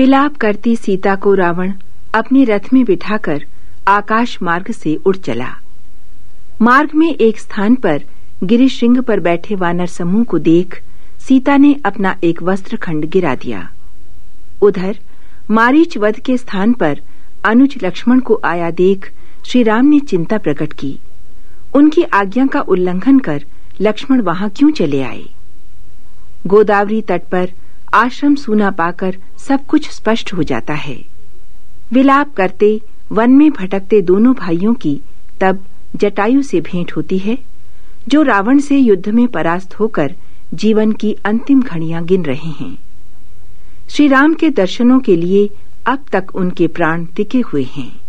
विलाप करती सीता को रावण अपने रथ में बिठाकर आकाश मार्ग से उड़ चला। मार्ग में एक स्थान पर गिरिशृंग पर बैठे वानर समूह को देख सीता ने अपना एक वस्त्र खंड गिरा दिया। उधर मारीच वध के स्थान पर अनुज लक्ष्मण को आया देख श्री राम ने चिंता प्रकट की। उनकी आज्ञा का उल्लंघन कर लक्ष्मण वहाँ क्यों चले आए? गोदावरी तट पर आश्रम सूना पाकर सब कुछ स्पष्ट हो जाता है। विलाप करते, वन में भटकते दोनों भाइयों की तब जटायु से भेंट होती है, जो रावण से युद्ध में परास्त होकर जीवन की अंतिम घड़ियाँ गिन रहे हैं। श्री राम के दर्शनों के लिए अब तक उनके प्राण टिके हुए हैं।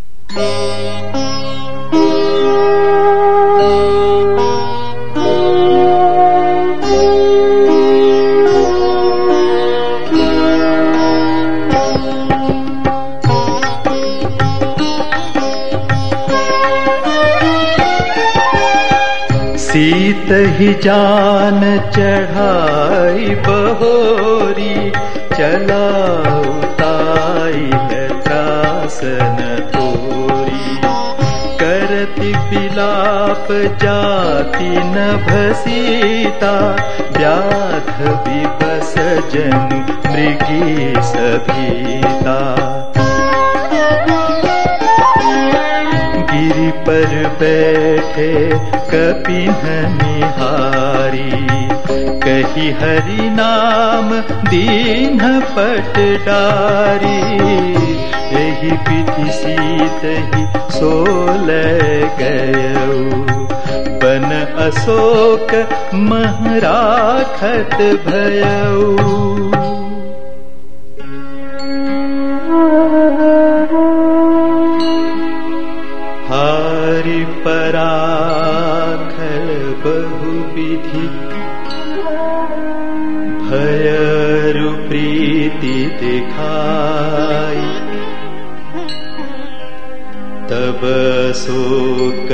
ही जान चढ़ाई बहोरी चलाउताई त्रासन तोरी। करति विलाप जाति न भसीता व्याध विपस जन मृगी सभीता पर कपिन निहारी। कही हरि नाम दीन पट डारी। यही विधि सीत ही सोल गयऊ। बन अशोक महराखत भयऊ हारि पराखल बहुविधि। भयरु प्रीति दिखाई। तब शोक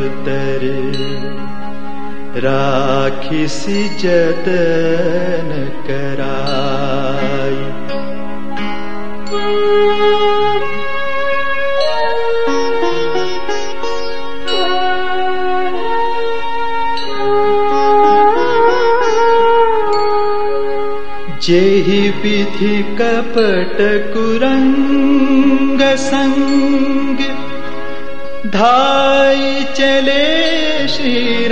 तर राखिसि जतन कराई जेहि विधि कपट कुरंग संग धाई चले श्री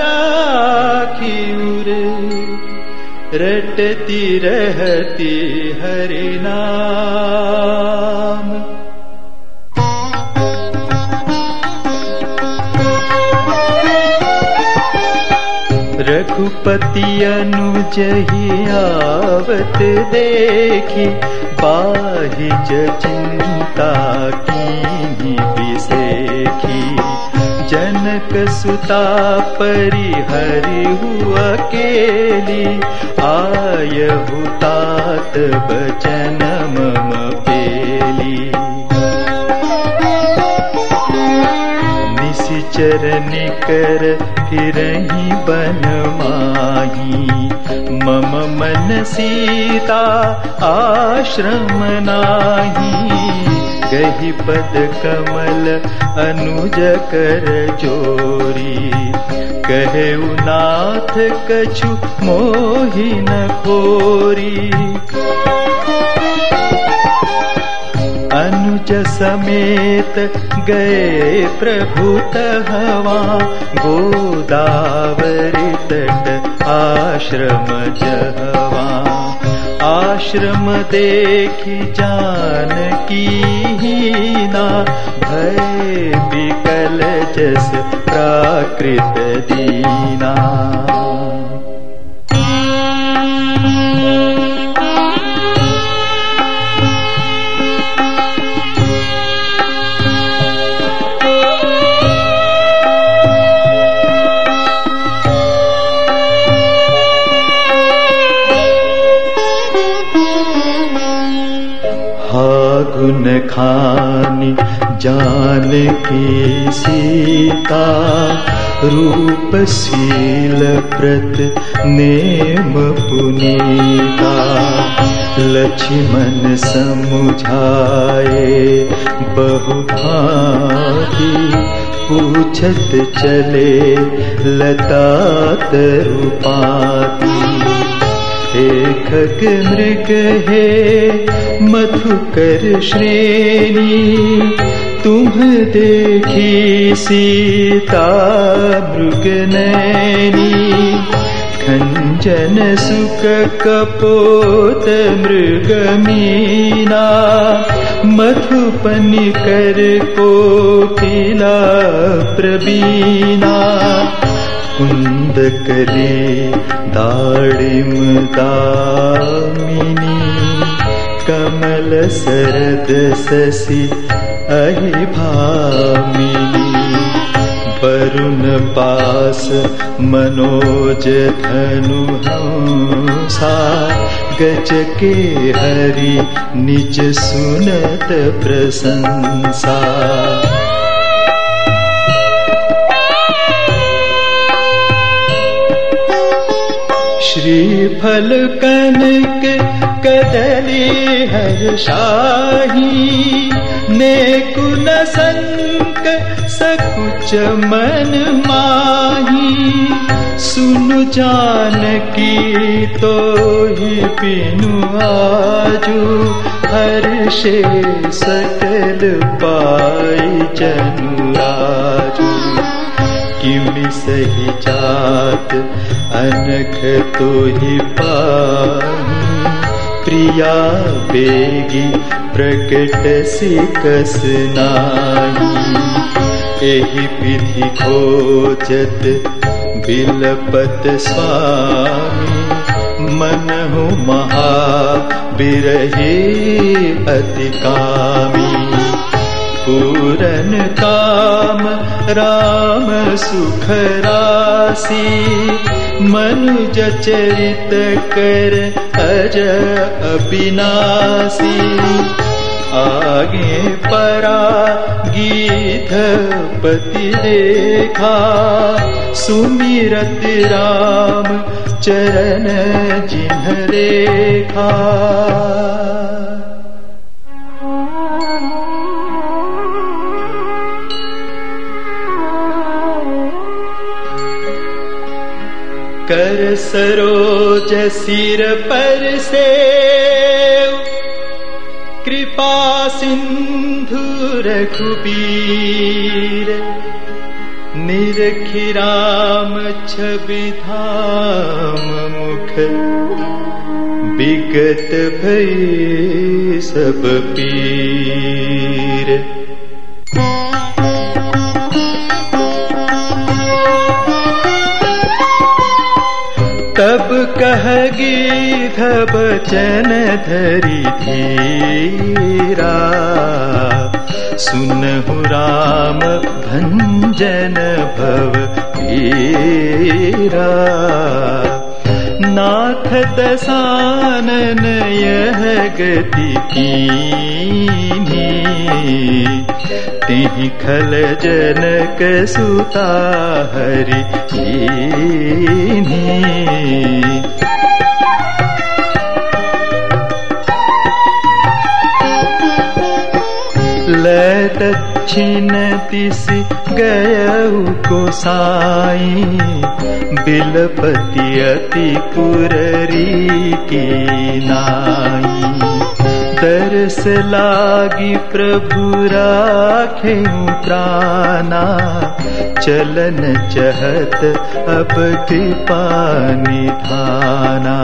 राखी उरे रटती रहती हरि रघुपति अनुजही आवत देखी बाहिज चिंता की विसेखी। जनक सुता परि हरि हुआ केली आय हुतात बचन मम पेली। निशिचर निकर फिरही बन मम मन सीता आश्रम नाही गही पद कमल अनुज कर जोरी कहे नाथ कछु मोहिन खोरी। अनुज समेत गए प्रभु तहवा। गोदावरी तट आश्रम जहवा आश्रम देखी जान की ना भय विकल जस प्राकृत दीना फागुन खानी गुनखनि जानी सीताूप शील प्रत नेम पुनीता। लक्ष्मण समुझाए बहु पूछत चले लता तरुपाती। एकक मृग है मधुकर श्रेणी तुम देखी सीता मृग नैनी खंजन सुख कपोत मृग मीना मधुपनि कर को किला प्रबीना कुन्दकली दाडिम दामिनी कमल शरद शशि अहि भामिनी। वरुण पास मनोज धनु सा गज के हरि निज सुनत प्रशंसा कदली हर शाही। ने कुन संक सकुच मन माही। सुनु जान की तो ही पिनु आजू। हर्षे सकल पाई जनु राजू किमि सही जात, अनख तो ही पाही। प्रिया बेगी प्रकट सिकस नाही। एहि विधि खोजत बिलपत स्वामी। मन हो महा बिरहे अति कामी पूरन काम, राम सुख राशि। मनुज चरित कर अज अविनाशी। आगे परा गीत पति देखा सुमिरत राम चरण जिन्ह रेखा। कर सरोज सिर पर से कृपा सिंधु रघुबीर निरखिराम छवि धाम मुख। विगत भई सब पीर तब कहगी धरी सुनहु राम भंजन भव हीरा नाथ दसानन यह गति कीनी। तिहि खल जनक सुता हरि साई बिलपति अति पुररी की नाई। दरस लागी प्रभु राखे प्राणा चलन चहत अब कृपा निधाना